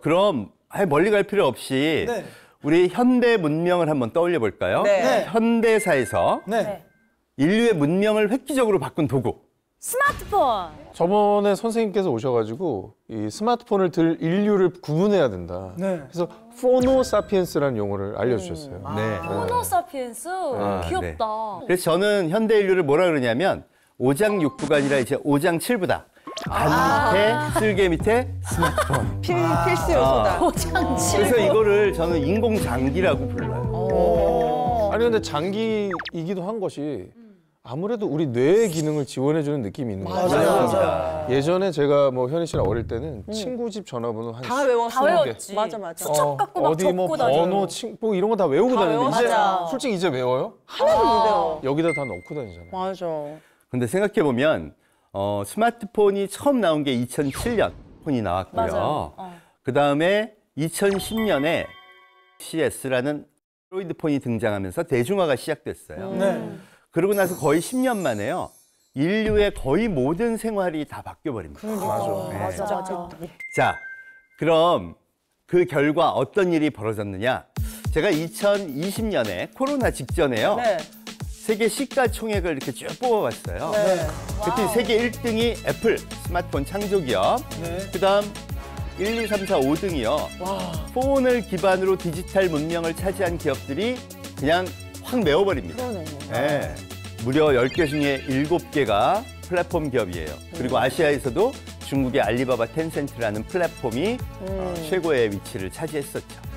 그럼 아예 멀리 갈 필요 없이 네. 우리 현대 문명을 한번 떠올려 볼까요? 네. 네. 현대사에서 네. 인류의 문명을 획기적으로 바꾼 도구. 스마트폰. 저번에 선생님께서 오셔가지고 이 스마트폰을 들 인류를 구분해야 된다. 네. 그래서 포노사피엔스라는 용어를 알려주셨어요. 네. 호노사피엔스. 아, 귀엽다. 그래서 저는 현대 인류를 뭐라 그러냐면 오장 육부가 아니라 이제 오장 칠부다. 반 밑에 쓸개 밑에 스마트폰. 필, 필수 요소다. 고장치. 그래서 이거를 저는 인공 장기라고 불러요. 아니 근데 장기이기도 한 것이 아무래도 우리 뇌의 기능을 지원해주는 느낌이 있는 거예요. 맞습니다. 예전에 제가 뭐 현희 씨랑 어릴 때는 친구 집 전화번호 한 다 외웠어. 다 외웠지. 맞아, 맞아. 수첩 갖고 막 어디 뭐 적고 다녀요. 번호, 친, 뭐 이런 거 다 외우고 다니는데 이제 맞아. 솔직히 이제 외워요? 하나도 못 외워. 여기다 다 넣고 다니잖아요. 맞아. 근데 생각해 보면 어, 스마트폰이 처음 나온 게 2007년 폰이 나왔고요. 어. 그 다음에 2010년에 CS라는 안드로이드 폰이 등장하면서 대중화가 시작됐어요. 네. 그러고 나서 거의 10년 만에요. 인류의 거의 모든 생활이 다 바뀌어 버립니다. 맞아. 네. 맞아, 맞아. 자, 그럼 그 결과 어떤 일이 벌어졌느냐? 제가 2020년에 코로나 직전에요. 네. 세계 시가총액을 이렇게 쭉 뽑아봤어요. 네. 그때 세계 1등이 애플 스마트폰 창조기업. 네. 그다음 1, 2, 3, 4, 5등이요. 폰을 기반으로 디지털 문명을 차지한 기업들이 그냥 확 메워버립니다. 그러네. 예. 무려 10개 중에 7개가 플랫폼 기업이에요. 그리고 아시아에서도 중국의 알리바바 텐센트라는 플랫폼이 어, 최고의 위치를 차지했었죠.